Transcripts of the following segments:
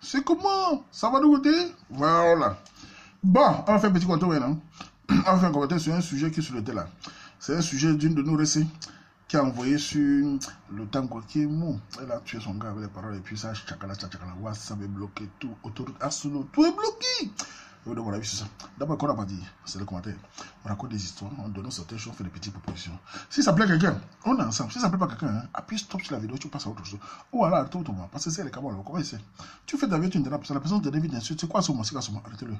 C'est comment Ça va de côté Voilà. Bon, on va faire un petit compte maintenant. On va faire un commentaire sur un sujet qui est sur là. C'est un sujet d'une de nos récits qui a envoyé sur le tango qui est mou. Elle a tué son gars avec les paroles et puis ça, chakala, chakala, WhatsApp est bloqué, tout, autoroute, absolu, tout est bloqué. Avis, c'est ça. D'abord, qu'on n'a pas dit, c'est le commentaire. On raconte des histoires, on donne certaines choses, on fait des petites propositions. Si ça plaît à quelqu'un, on est ensemble. Si ça plaît pas à quelqu'un, hein, appuie stop sur la vidéo, tu passes à autre chose. Ou alors, arrête autrement. Parce que c'est les camarades, comment c'est Tu fais vie, tu ne parce que la personne te devine d'insulte. C'est quoi ce mot C'est quoi ce mot? Arrêtez-le.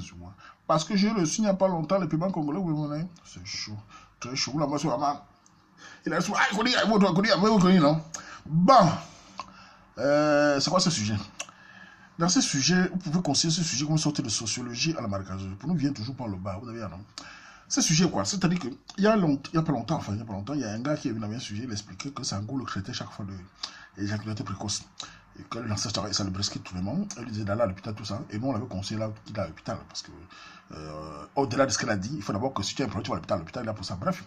Sur moi. Parce que j'ai reçu il n'y a pas longtemps le paiement congolais, oui, mon. C'est chaud. Très chaud. Là, moi, sur la Il a dit, ah, il connaît, il connaît, il connaît, non? Bon. Euh, c'est quoi ce sujet? Dans ce sujet, vous pouvez considérer ce sujet comme une sorte de sociologie à la marécageuse. Pour nous, vient toujours par le bas. Vous avez un. Ce sujet, quoi C'est-à-dire qu'il y, a il y a pas longtemps, enfin, il y a pas longtemps, il y a un gars qui est venu dans un sujet, il expliquait que c'est un goût le traitait chaque fois de l'éjaculation précoce. Et que l'ancêtre, ça le brisquait tout le monde. Il disait d'aller à l'hôpital, tout ça. Et nous, on l'avait conseillé là qu'il à l'hôpital. Parce que, euh, au-delà de ce qu'elle a dit, il faut d'abord que si tu as un problème, tu vas à l'hôpital. L'hôpital est là pour ça. Bref.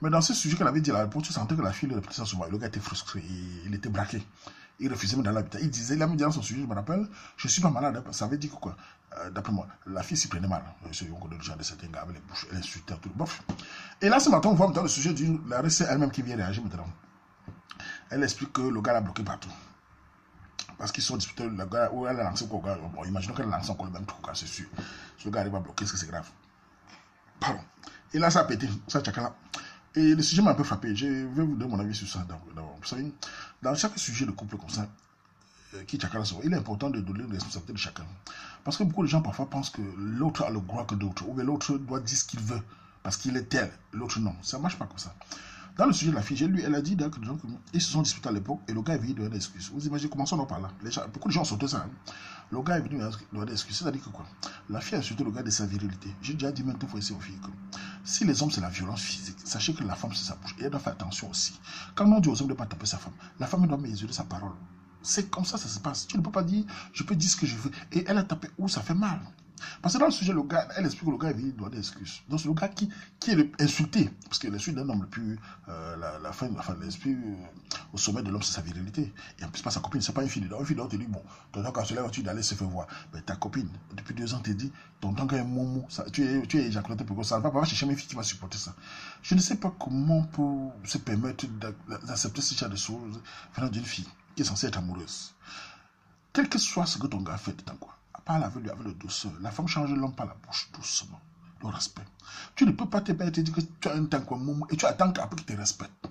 Mais dans ce sujet qu'elle avait dit là, tu sentais que la fille le répétait ça souvent. Le gars était frustré. Il était braqué. Il refusait même dans l'hôpital. Il disait, il a mis dans son sujet, je me rappelle, je suis pas malade. Ça veut dire que quoi? Euh, D'après moi, la fille s'y prenait mal. C'est on connaît le genre de certains gars avec les bouches, elle insultait, tout. Bof. Et là, ce matin, on voit dans le sujet de la recette elle-même qui vient réagir maintenant. Elle explique que le gars l'a bloqué partout. Parce qu'ils sont disputés, le gars, où elle a lancé quoi Bon, imaginons qu'elle a lancé encore le même truc, c'est sûr. Le gars arrive à bloquer, c'est grave? Pardon. Et là, ça a pété, ça a Et le sujet m'a un peu frappé. Je vais vous donner mon avis sur ça. Savez, dans chaque sujet de couple comme ça, euh, qui il est important de donner les responsabilités de chacun. Parce que beaucoup de gens parfois pensent que l'autre a le droit que d'autres, ou bien l'autre doit dire ce qu'il veut, parce qu'il est tel, l'autre non. Ça ne marche pas comme ça. Dans le sujet de la fille, j'ai lu, elle a dit qu'ils se sont disputés à l'époque et le gars est venu donner des excuses. Vous imaginez, commençons par là. Les gens, beaucoup de gens sont ça. Hein. Le gars est venu donner des excuses. C'est-à-dire que quoi? La fille a insulté le gars de sa virilité. J'ai déjà dit maintenant fois ici aux filles que si les hommes c'est la violence physique, sachez que la femme c'est sa bouche. Et elle doit faire attention aussi. Quand on dit aux hommes de ne pas taper sa femme, la femme doit mesurer sa parole. C'est comme ça ça se passe. Tu ne peux pas dire, je peux dire ce que je veux. Et elle a tapé où ça fait mal. Parce que dans le sujet, le gars, elle explique que le gars est venu doit des excuses. Donc c'est le gars qui, qui est insulté. Parce que l'insulte d'un homme le plus. Euh, la, la fin, enfin, l'esprit au sommet de l'homme, c'est sa virilité. Et en plus, pas sa copine, c'est pas une fille. Une fille te dit bon, ton temps quand se lève, tu d'aller se faire voir. Mais ta copine, depuis deux ans, te dit ton temps quand un momo, tu es, tu éjaculé pour ça. Va pas chercher une fille qui va supporter ça. Je ne sais pas comment pour se permettre d'accepter ce genre de choses venant d'une fille qui est censée être amoureuse. Quel que soit ce que ton gars fait, dans quoi? Parle avec lui avec le douceur. La femme change l'homme par la bouche, doucement. Le respect. Tu ne peux pas te permettre de dire que tu as un temps comme moment et tu attends qu'après qu'il te respecte.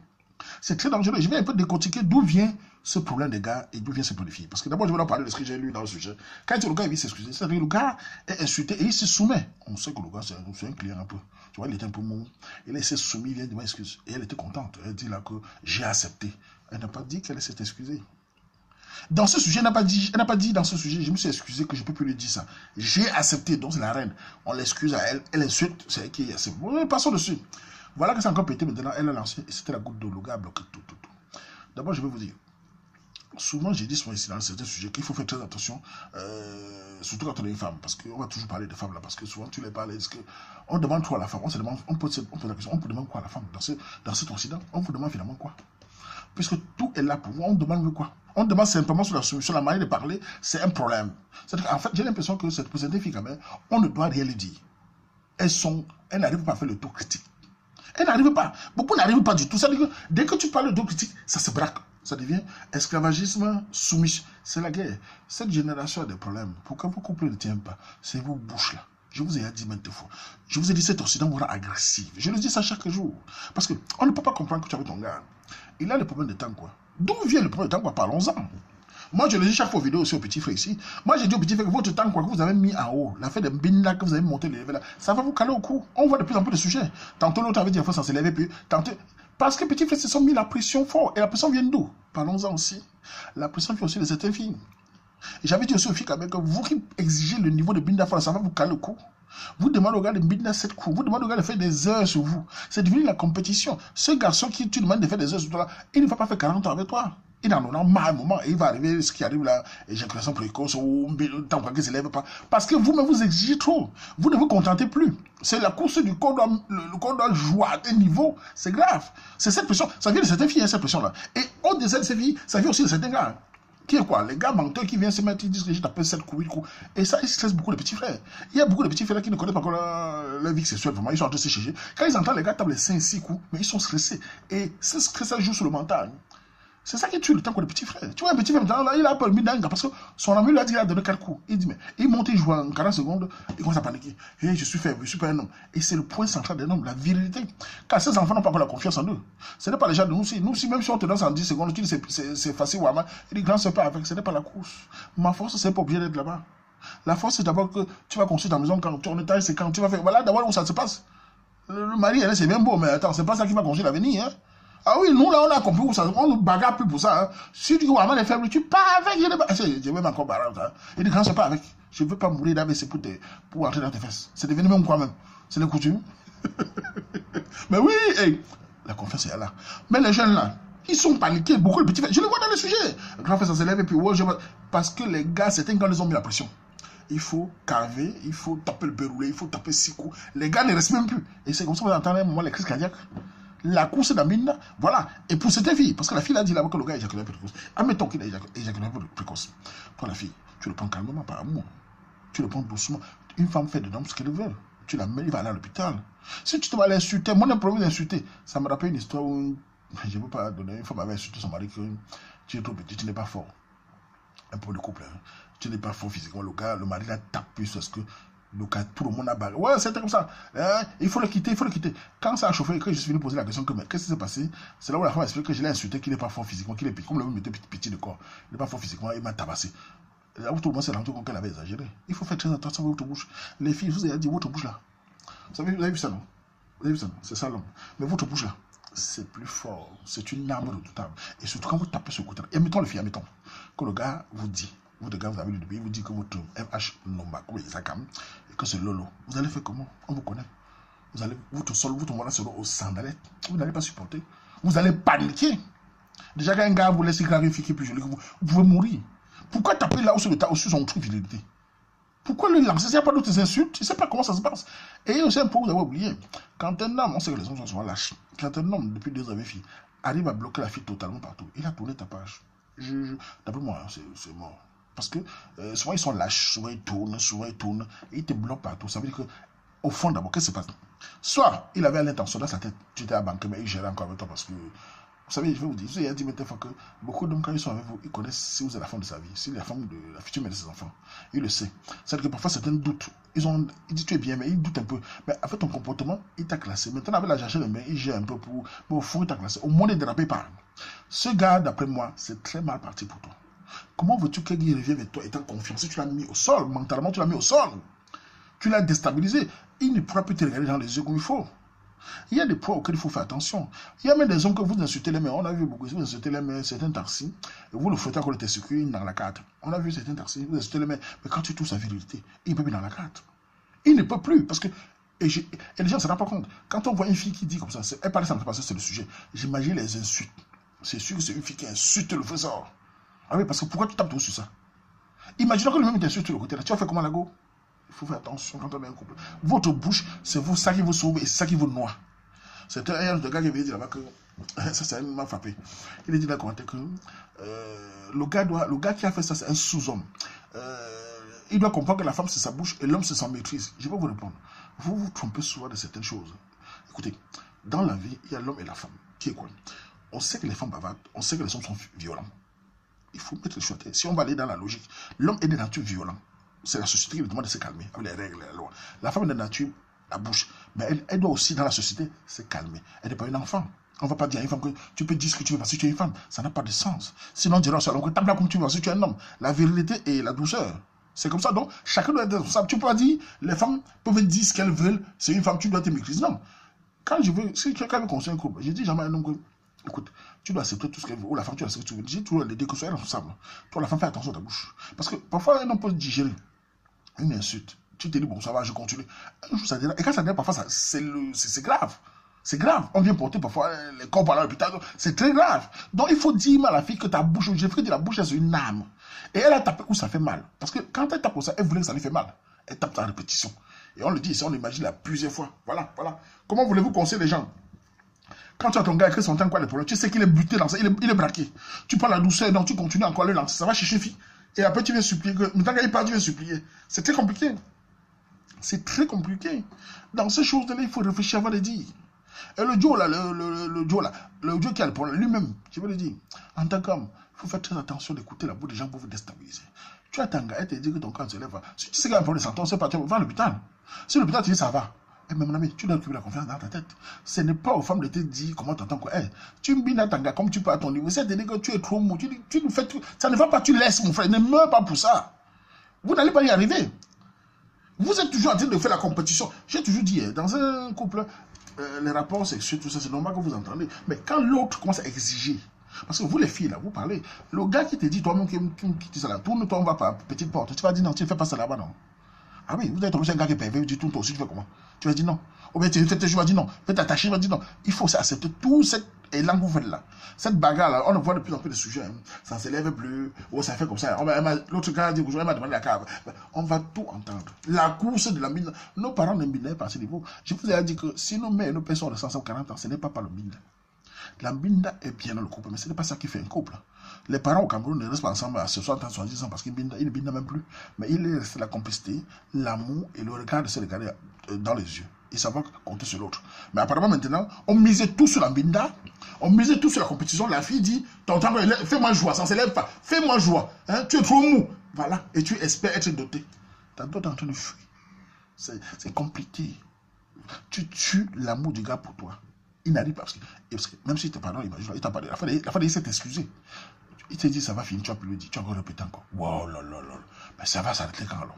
C'est très dangereux. Je vais un peu décortiquer d'où vient ce problème des gars et d'où vient ce problème des filles. Parce que d'abord, je vais leur parler de ce que j'ai lu dans le sujet. Quand le gars vient s'excuser, c'est-à-dire que le gars est insulté et il se soumet. On sait que le gars, c'est un, client un peu. Tu vois, il était un peu mou. Il s'est soumis, il vient de m'excuser. Et elle était contente. Elle dit là que j'ai accepté. Elle n'a pas dit qu'elle s'est excusée. Dans ce sujet, elle n'a pas dit, pas dit dans ce sujet, je me suis excusé que je ne peux plus lui dire ça. J'ai accepté, donc c'est la reine. On l'excuse à elle, elle insulte, c'est elle qui assez bon. Passons dessus. Voilà que c'est encore pété maintenant, elle a lancé, et c'était la goutte de l'eau, a bloqué tout, tout, tout. D'abord, je vais vous dire, souvent j'ai dit ici dans certains sujets qu'il faut faire très attention, euh, surtout quand on est une femme, parce qu'on va toujours parler de femmes là, parce que souvent tu les parles, est-ce que on demande quoi à la femme? On se demande, on pose la question, on peut demander quoi à la femme dans, ce, dans cet incident? On vous demande finalement quoi? Puisque tout est là pour vous, on demande quoi? On demande simplement sur la solution, la manière de parler, c'est un problème. En fait, j'ai l'impression que cette personne fille, quand même, on ne doit rien lui dire. Elles sont, elles n'arrivent pas à faire le tour critique. Elles n'arrivent pas. Beaucoup n'arrivent pas du tout. Ça que dès que tu parles de critique, ça se braque. Ça devient esclavagisme, soumission. C'est la guerre. Cette génération a des problèmes. Pourquoi vos couples ne tiennent pas? C'est vos bouches là. Je vous ai dit maintes fois. Je vous ai dit cet Occident vous rend agressif. Je le dis ça chaque jour. Parce qu'on ne peut pas comprendre que tu avais ton gars. Il a le problème de temps, quoi. D'où vient le problème de temps, quoi? Parlons-en. Moi, je le dis chaque fois vidéo aussi au petit frère ici. Moi, j'ai dit au petit frère que votre temps, quoi, que vous avez mis en haut, l'affaire de Binda que vous avez monté là, ça va vous caler au cou. On voit de plus en plus de sujets. Tantôt, l'autre avait dit qu'il faut s'en s'élever, puis tantôt. Parce que petit frère se sont mis la pression fort. Et la pression vient d'où? Parlons-en aussi. La pression vient aussi de certaines filles. J'avais dit aussi aux filles quand même que vous qui exigez le niveau de Binda ça va vous caler au cou. Vous demandez au gars de Midnight 7 coups. Vous demandez au gars de faire des heures sur vous. C'est devenu la compétition. Ce garçon qui tu demandes de faire des heures sur toi, il ne va pas faire 40 ans avec toi. Il en a marre un moment et il va arriver ce qui arrive là, éjaculation précoce ou tant qu'il ne s'élève pas. Parce que vous-même vous exigez trop. Vous ne vous contentez plus. C'est la course du corps doit, le, corps doit jouer à un niveau. C'est grave. C'est cette pression. Ça vient de certaines filles, hein, cette pression-là. Et au-delà de ces filles, ça vient aussi de certains gars. Qui est quoi? Les gars menteurs qui viennent se mettre, ils disent que j'ai tapé 7 coups, 8 coups. Et ça, ils stressent beaucoup les petits frères. Il y a beaucoup de petits frères qui ne connaissent pas encore leur, vie sexuelle, vraiment. Ils sont en train de se chercher. Quand ils entendent les gars taper les 5, 6 coups, mais ils sont stressés. Et ce stress, ça joue sur le mental. C'est ça qui tue le temps pour les petits frères. Tu vois, un petit frère, il a peur, d'un parce que son ami lui a dit qu'il a donné 4 coups. Il dit, mais il monte, il joue en 40 secondes, il commence à paniquer. Et je suis faible, je suis pas un homme. Et c'est le point central d'un homme, la virilité. Car ces enfants n'ont pas encore la confiance en eux. Ce n'est pas les gens de nous aussi. Nous aussi, même si on te donne en 10 secondes, tu dis c'est facile, Wama, il dit, grand, c'est pas avec, ce n'est pas la course. Ma force, c'est pas obligé d'être là-bas. La force, c'est d'abord que tu vas construire ta maison quand tu en état, c'est quand tu vas faire. Voilà d'abord où ça se passe. Le, mari, c'est bien beau, mais attends, c'est pas ça qui va construire l'avenir, hein. Ah oui, nous là, on a compris où ça, on nous bagarre plus pour ça. Hein. Si tu vois, les faibles, tu pars avec. Je vais encore barrer. Hein. Il dit, quand je pas avec, je ne veux pas mourir d'AVC pour, pour entrer dans tes fesses. C'est devenu même quoi même. C'est les coutumes. Mais oui, la confiance est là. Mais les jeunes là, ils sont paniqués, beaucoup de petits Je les vois dans les sujets. Le grand frère, s'élève et puis, ouais, je... parce que les gars, certains quand ils ont mis la pression. Il faut caver, il faut taper le berroulé, il faut taper six coups. Les gars ne restent même plus. Et c'est comme ça qu'on entend un moment les crises cardiaques la course d'Amine, voilà. Et pour cette fille, parce que la fille a dit là-bas que le gars éjaculé précoce. Admettons qu'il a éjaculé précoce. Toi, la fille, tu le prends calmement, par amour. Tu le prends doucement. Une femme fait dedans ce qu'elle veut. Tu la mets, il va aller à l'hôpital. Si tu te vas l'insulter, moi, j'ai problème d'insulter. Ça me rappelle une histoire où, je ne veux pas donner, une femme avait insulté son mari que tu es trop petit, tu n'es pas fort. Un peu de couple. Hein. Tu n'es pas fort physiquement. Le gars, le mari l'a tapé sur ce que donc tout le monde a barré. Ouais, c'était comme ça. Hein, il faut le quitter, il faut le quitter. Quand ça a chauffé, que je suis venu poser la question, qu'est-ce qui s'est passé? C'est là où la femme a expliqué que je l'ai insulté, qu'il n'est pas fort physiquement, qu'il est petit. Comme le même était petit de corps. Il n'est pas fort physiquement, il m'a tabassé. Là où tout le monde s'est rendu compte qu'elle avait exagéré. Il faut faire très attention à votre bouche. Les filles, je vous ai dit, votre bouche là. Vous savez, vous avez vu ça, non? Vous avez vu ça, non? C'est ça l'homme. Mais votre bouche là, c'est plus fort. C'est une arme redoutable. Et surtout quand vous tapez ce côté là. Et mettons le fille, mettons. Que le gars vous dit, vous, gars, vous avez le il vous dit que votre MH Nomba, et que c'est Lolo. Vous allez faire comment? On vous connaît. Vous allez, votre sol, votre moral sera au sandalette. Vous n'allez pas supporter. Vous allez paniquer. Déjà, quand un gars vous laisse clarifier plus joli que vous, vous pouvez mourir. Pourquoi taper là où sur le tas, sur son truc fidélité Pourquoi le lancer? Il n'y a pas d'autres insultes. Je ne sais pas comment ça se passe. Et aussi un point vous avez oublié. Quand un homme, on sait que les hommes sont lâches. Quand un homme, depuis deux ans et fille, arrive à bloquer la fille totalement partout, il a tourné ta page. Je, D'après moi, hein, c'est mort. Parce que euh, souvent ils sont lâches, souvent ils tournent, souvent ils tournent, et ils te bloquent partout. Ça veut dire que, au fond d'abord, qu'est-ce qui se passe? Soit il avait l'intention dans sa tête, tu étais à banque, mais il gérait encore avec toi parce que, vous savez, je vais vous dire, il a dit maintenant fois que beaucoup d'hommes, quand ils sont avec vous, ils connaissent si vous êtes la femme de sa vie, si la femme de la future mère de ses enfants. Il le sait. C'est-à-dire que parfois certains doutent. Ils ont, il dit tu es bien, mais ils doutent un peu. Mais avec ton comportement, il t'a classé. Maintenant, avec la jachère de main, il gère un peu pour, mais au fond, il t'a classé. Au moins, il dérapé pas. Ce gars, d'après moi, c'est très mal parti pour toi. Comment veux-tu qu'il revienne avec toi étant confiant Si tu l'as mis au sol, mentalement, tu l'as mis au sol? Tu l'as déstabilisé. Il ne pourra plus te regarder dans les yeux comme il faut. Il y a des points auxquels il faut faire attention. Il y a même des hommes que vous insultez les mains. On a vu beaucoup, vous insultez les mains, certains taxis, et vous le faites encore le testicule dans la carte. On a vu certains taxis, vous insultez les mains. Mais quand tu touches sa virilité, il ne peut plus dans la carte. Il ne peut plus, parce que et, les gens ne se rendent pas compte. Quand on voit une fille qui dit comme ça, elle parle ça, parce que c'est le sujet. J'imagine les insultes. C'est sûr que c'est une fille qui insulte le faiseur. Ah oui, parce que pourquoi tu tapes tout sur ça? Imaginons que le même t'insulte sur le côté là. Tu vas faire comment la go Il faut faire attention quand on est un couple. Votre bouche, c'est vous, ça qui vous sauve et ça qui vous noie. C'est un gars qui avait dit là-bas que ça, ça m'a frappé. Il a dit dans le commentaire que euh, le, gars doit, le gars qui a fait ça, c'est un sous-homme. Euh, il doit comprendre que la femme, c'est sa bouche et l'homme, c'est sa maîtrise. Je vais vous répondre. Vous vous trompez souvent de certaines choses. Écoutez, dans la vie, il y a l'homme et la femme. Qui est quoi? On sait que les femmes bavardent, on sait que les hommes sont violents il faut mettre les choses Si on va aller dans la logique, l'homme est de nature violente. C'est la société qui lui demande de se calmer avec les règles, les lois. La femme est de nature, la bouche. Mais elle, doit aussi, dans la société, se calmer. Elle n'est pas une enfant. On ne va pas dire à une femme que tu peux dire ce que tu veux parce que tu es une femme. Ça n'a pas de sens. Sinon, on dira au que là comme tu veux parce tu es un homme. La vérité et la douceur. C'est comme ça. Donc, chacun doit être responsable. Tu peux pas dire, les femmes peuvent dire ce qu'elles veulent. C'est une femme, tu dois te maîtriser. Non. Quand je veux, si quelqu'un me conseille un couple, je dis jamais un homme que Écoute, tu dois accepter tout ce qu'elle veut. Ou la femme, tu dois accepter tout ce qu'elle veut. Tu dois l'aider, que soit responsable. Toi, la femme, fais attention à ta bouche. Parce que parfois, un homme peut digérer une insulte. Tu te dis, bon, ça va, je continue. Un jour, ça Et quand ça dérape, parfois, c'est grave. C'est grave. On vient porter parfois les corps à l'hôpital. C'est très grave. Donc, il faut dire à la fille que ta bouche, j'ai fait de la bouche, c'est une âme. Et elle a tapé où ça fait mal. Parce que quand elle tape pour ça, elle voulait que ça lui fait mal. Elle tape à répétition. Et on le dit ici, on l'imagine la plusieurs fois. Voilà, voilà. Comment voulez-vous conseiller les gens? Quand tu as ton gars qui son temps quoi les problèmes, tu sais qu'il est buté dans ça, il est, il est braqué. Tu prends la douceur, donc tu continues encore le lancer. Ça va chercher. Et après, tu viens supplier. Que, maintenant qu'il part, tu viens supplier. C'est très compliqué. C'est très compliqué. Dans ces choses-là, il faut réfléchir avant de dire. Et le Joe, là, le, le, le là, le Joe qui a le problème, lui-même, je veux le dire, en tant qu'homme, il faut faire très attention d'écouter la bouche des gens pour vous déstabiliser. Tu as ton gars, et te dit que ton corps se lève. Si tu sais qu'il y a un problème de santé, on sait pas, tu à l'hôpital. Si l'hôpital te dit ça va, et même ami, tu dois récupérer la confiance dans ta tête. Ce n'est pas aux femmes de te dire comment tu entends quoi. Hey, tu me à gars comme tu peux à ton niveau. C'est dire que tu es trop mou. Tu, tu, fais tout. Ça ne va pas, tu laisses mon frère. Ne meurs pas pour ça. Vous n'allez pas y arriver. Vous êtes toujours en train de faire la compétition. J'ai toujours dit, hein, dans un couple, euh, les rapports sexuels, tout ça, c'est normal que vous entendez. Mais quand l'autre commence à exiger, parce que vous les filles là, vous parlez, le gars qui te dit, toi-même qui, qui, qui ça là, tourne-toi, on va pas, petite porte, tu vas dire non, tu ne fais pas ça là-bas, non. Ah oui, vous êtes tombé un gars qui est pervers, tout, toi aussi, tu fais comment? Tu vas dire non. Ou bien tu vas dire non. Fais t'attacher, tu vas dire non. Il faut accepter tout cet élan que vous faites là. Cette bagarre là, on voit de plus en plus de sujets. Hein. Ça ne s'élève plus, ou ça fait comme ça. L'autre gars dit, elle m'a demandé la cave. On va tout entendre. La course de la mine, nos parents ne minaient pas à ce niveau. Je vous ai dit que si nos mères et nos pères sont de 140 ans, ce n'est pas par le mine. La binda est bien dans le couple, mais ce n'est pas ça qui fait un couple. Les parents au Cameroun ne restent pas ensemble à 60 ans, 70 ans parce qu'ils ne bindent même plus. Mais il reste la complicité, l'amour et le regard de se regarder euh, dans les yeux. Et savoir compter sur l'autre. Mais apparemment maintenant, on misait tout sur la binda, on misait tout sur la compétition. La fille dit, fais-moi joie, ça ne s'élève pas. Fais-moi joie. Hein, tu es trop mou. Voilà. Et tu espères être doté. T'as d'autres en train de fuir. C'est compliqué. Tu tues l'amour du gars pour toi. Il n'arrive pas. Parce que, parce que même si tes parents, il t'a parlé. La fois, il s'est excusé. Il te dit, ça va finir, tu vas plus le dire. Tu vas encore répéter encore. Wow, là, là, là. Mais ça va s'arrêter quand, alors?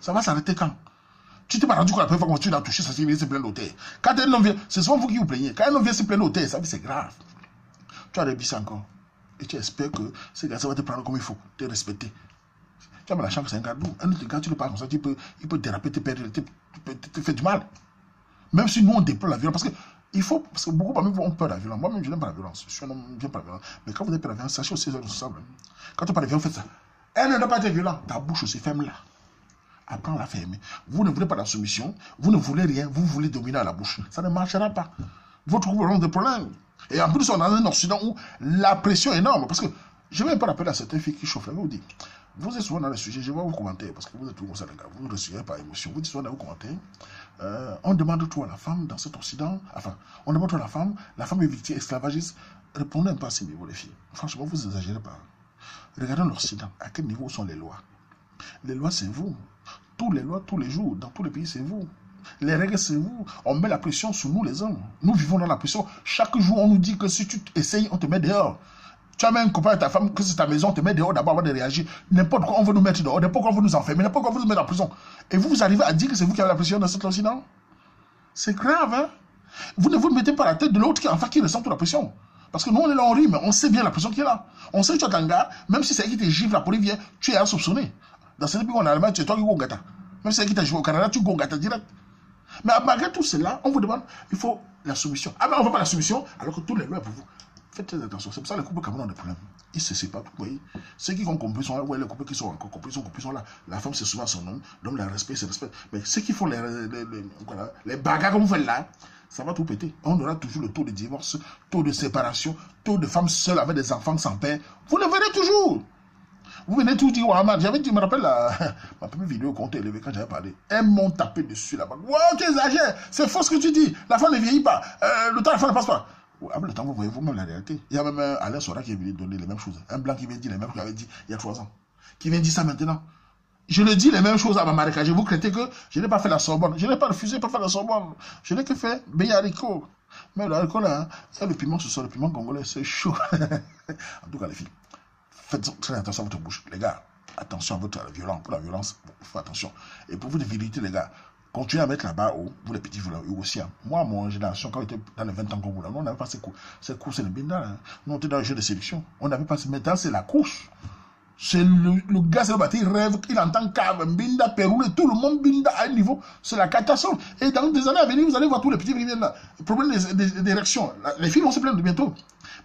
Ça va s'arrêter quand? Tu t'es pas rendu compte la première fois que tu l'as touché, ça s'est se plaindre. Quand un homme vient, c'est souvent vous qui vous plaignez. Quand un homme vient se plaindre l'hôtel, ça c'est grave. Tu as rébissé encore. Et tu espères que ce gars, ça va te prendre comme il faut, te respecter. Tu as la chance que c'est un gars doux. Un autre gars, tu le parles comme ça, tu peux, il peut déraper, te perdre, te, faire du mal. Même si nous, on déplore la violence. Parce que il faut, parce que beaucoup parmi vous ont peur de la violence. Moi-même, je n'aime pas la violence. Je suis un homme, je n'aime pas la violence. Mais quand vous peur de la violence, sachez aussi les. Quand on parle de violence, faites ça. Elle ne doit pas être violente. Ta bouche aussi, ferme-la. Apprends à la fermer. Vous ne voulez pas la soumission. Vous ne voulez rien. Vous voulez dominer à la bouche. Ça ne marchera pas. Couple aura des problèmes. Et en plus, on a un Occident où la pression est énorme. Parce que je vais pas rappeler à certaines filles qui chauffent. Je vous dis, vous êtes souvent dans le sujet, je vais vous commenter, parce que vous êtes toujours les gars, vous ne recevez pas émotion. Vous êtes souvent dans vos commentaires. Euh, on demande tout à la femme dans cet Occident. Enfin, on demande tout à la femme, la femme est victime esclavagiste. Répondez un peu à ce niveau, les filles. Franchement, vous exagérez pas. Regardez l'Occident. À quel niveau sont les lois? Les lois, c'est vous. Tous les lois, tous les jours, dans tous les pays, c'est vous. Les règles, c'est vous. On met la pression sur nous, les hommes. Nous vivons dans la pression. Chaque jour, on nous dit que si tu essayes, on te met dehors. Tu as même un copain à ta femme, que c'est ta maison, on te met dehors d'abord avant de réagir. N'importe quoi, on veut nous mettre dehors, n'importe quoi, on veut nous enfermer, n'importe quoi, on veut nous mettre en prison. Et vous, vous arrivez à dire que c'est vous qui avez la pression dans cette Occident C'est grave, hein? Vous ne vous mettez pas la tête de l'autre qui, enfin, qui ressent toute la pression. Parce que nous, on est là, on rit, mais on sait bien la pression qui est là. On sait que tu as gars, même si c'est qui te gifle, la police vient, tu es à soupçonner. Dans ce pays, a Allemagne, tu es toi qui gongata. Même si c'est qui t'a joué au Canada, tu gongata direct. Mais malgré tout cela, on vous demande, il faut la soumission. Ah ben, on ne veut pas la soumission, alors que tous les lois pour vous. Faites très attention. C'est pour ça que les couples Cameroun ont des problèmes. Ils se séparent. Vous voyez Ceux qui ont compris sont là. Ouais, les couples qui sont encore compris sont compris sont là. La femme, c'est souvent son homme. L'homme la respecte, se respecte. Mais ceux qui font les, les, les, les bagarres vous faites là, ça va tout péter. On aura toujours le taux de divorce, taux de séparation, taux de femmes seules avec des enfants sans père. Vous le verrez toujours. Vous venez tout dire, Wahamad. J'avais dit, je me rappelle la, ma première vidéo qu'on t'a élevé quand j'avais parlé. Elles m'ont tapé dessus là-bas. Wow, tu exagères. C'est faux ce que tu dis. La femme ne vieillit pas. Euh, le temps, la femme ne passe pas. Le temps, vous voyez vous-même la réalité. Il y a même un Alain Sora qui est venu donner les mêmes choses. Un blanc qui vient dire les mêmes choses qu'il avait dit il y a trois ans. Qui vient dire ça maintenant. Je le dis les mêmes choses à ma marécage. Vous créez que je n'ai pas fait la Sorbonne. Je n'ai pas refusé de faire la Sorbonne. Je n'ai que fait Béyarico. Mais l'alcool, il y a le piment, ce soir, le piment congolais, c'est chaud. en tout cas, les filles, faites très attention à votre bouche. Les gars, attention à votre violence. Pour la violence, il faut attention. Et pour vous, de vérité, les gars, Continuez à mettre la barre haut, vous les petits voleurs, aussi. Hein. Moi, mon génération, quand j'étais dans les 20 ans qu'on voulait, on n'avait pas ces courses. Ces courses, c'est le bindal. Hein. Nous, on était dans le jeu de sélection. On n'avait pas ces Maintenant, c'est la course. C'est le, gars, c'est le bâti, il rêve, il entend cave, binda, Pérou, tout le monde binda à un niveau. C'est la catastrophe. Et dans des années à venir, vous allez voir tous les petits qui viennent là. Le problème des, d'érection. Les filles vont se plaindre bientôt.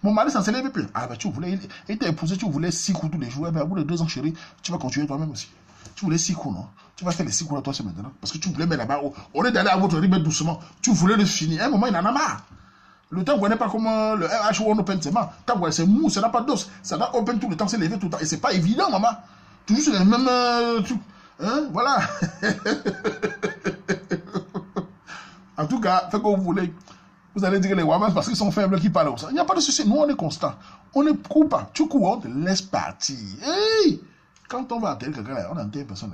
Mon mari, ne s'élève plus. Ah, ben, tu voulais, il t'a épousé, tu voulais six coups tous les jours. Eh ben, au bout de deux ans, chérie, tu vas continuer toi-même aussi. Tu voulais six coups, non Tu vas faire les six coups à toi, c'est maintenant. Parce que tu voulais mettre là-bas. Au lieu d'aller à votre rythme doucement, tu voulais le finir. À un moment, il en a marre. Le temps, n'est pas comme euh, le RH1 open seulement. Tant c'est mou, ça n'a pas d'os. Ça doit open tout le temps, c'est levé tout le temps. Et c'est pas évident, maman. Toujours sur les mêmes euh, trucs. Hein, voilà. en tout cas, faites comme vous voulez. Vous allez dire les Wamas parce qu'ils sont faibles qui parlent comme ça. Il n'y a pas de souci. Nous, on est constant. On ne court pas. Tu cours, on te laisse partir. Hey! Quand on va enterrer quelqu'un, on enterre personne.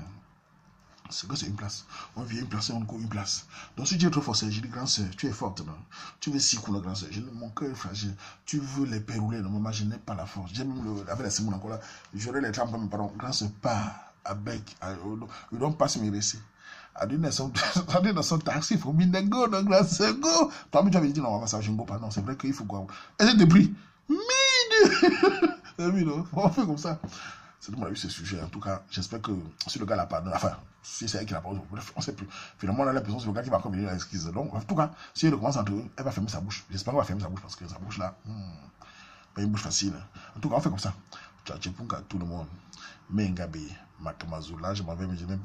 C'est que c'est une place. On vient une place et on court une place. Donc si tu es trop forcé, je dis grand soeur, tu es forte. Non? Tu veux si cool, grand soeur. Mon cœur est fragile. Tu veux les pérouler. Non, moi, je n'ai pas la force. J'ai même le, avec la Simone encore là. J'aurai les trempes, mais pardon. Grand soeur, pas avec. You don't pass me récit. Adi na son, taxi, il faut mine go, non, grand soeur, go. Toi, tu avais dit non, ça, je ne pas. Non, c'est vrai qu'il faut go. Et c'est des prix. Mine! On fait comme ça. C'est monde a eu ce sujet. En tout cas, j'espère que si le gars l'a pas, enfin, si c'est elle qui l'a pas, on sait plus. Finalement, on a l'impression que c'est le gars qui va encore venir à l'exquise. Donc, en tout cas, si elle commence entre eux, elle va fermer sa bouche. J'espère qu'elle va fermer sa bouche parce que sa bouche là, hmm, pas une bouche facile. En tout cas, on fait comme ça. Tchatchepunga, tout le monde. Mengabe, Makamazou, là, je m'en vais, mais je n'ai